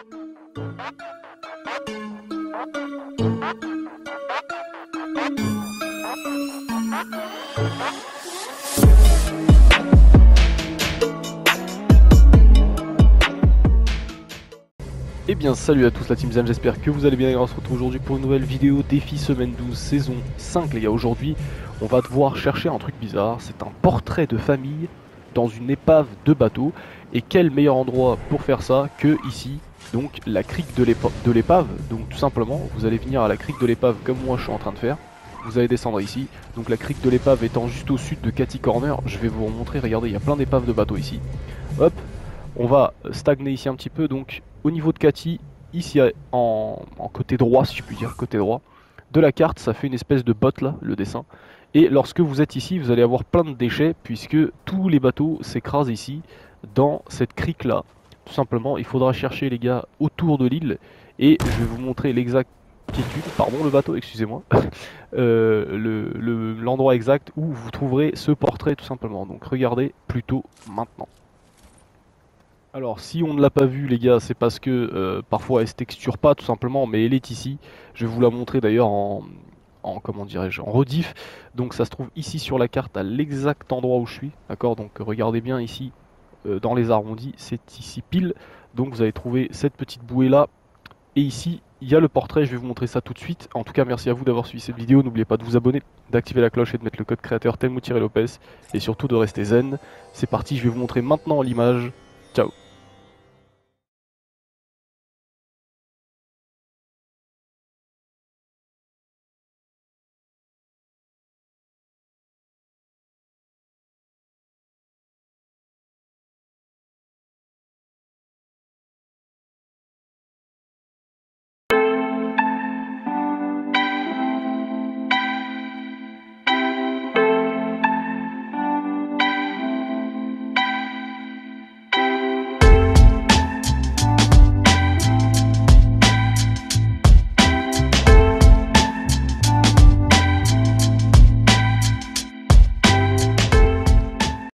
Et eh bien salut à tous la team Zam, j'espère que vous allez bien. Et on se retrouve aujourd'hui pour une nouvelle vidéo défi semaine 12 saison 5 les gars. Aujourd'hui on va devoir chercher un truc bizarre, c'est un portrait de famille dans une épave de bateau. Et quel meilleur endroit pour faire ça que ici donc la crique de l'épave donc tout simplement vous allez venir à la crique de l'épave comme moi je suis en train de faire. Vous allez descendre ici. Donc la crique de l'épave étant juste au sud de Cathy Corner je vais vous montrer regardez il y a plein d'épaves de bateaux ici. Hop on va stagner ici un petit peu. Donc au niveau de Cathy, ici en, côté droit, si je puis dire, côté droit, de la carte, ça fait une espèce de botte là, le dessin. Et lorsque vous êtes ici, vous allez avoir plein de déchets, puisque tous les bateaux s'écrasent ici, dans cette crique là. Tout simplement, il faudra chercher les gars autour de l'île, et je vais vous montrer l'exactitude, pardon le bateau, excusez-moi, euh, l'endroit exact où vous trouverez ce portrait tout simplement. Donc regardez plutôt maintenant. Alors si on ne l'a pas vu les gars c'est parce que euh, parfois elle se texture pas tout simplement mais elle est ici. Je vais vous la montrer d'ailleurs en, comment dirais-je en rediff. Donc ça se trouve ici sur la carte à l'exact endroit où je suis. D'accord? Donc regardez bien ici dans les arrondis c'est ici pile. Donc vous allez trouver cette petite bouée là. Et ici il y a le portrait, je vais vous montrer ça tout de suite. En tout cas merci à vous d'avoir suivi cette vidéo. N'oubliez pas de vous abonner, d'activer la cloche et de mettre le code créateur Telmo-Lopez. Et surtout de rester zen. C'est parti je vais vous montrer maintenant l'image Ciao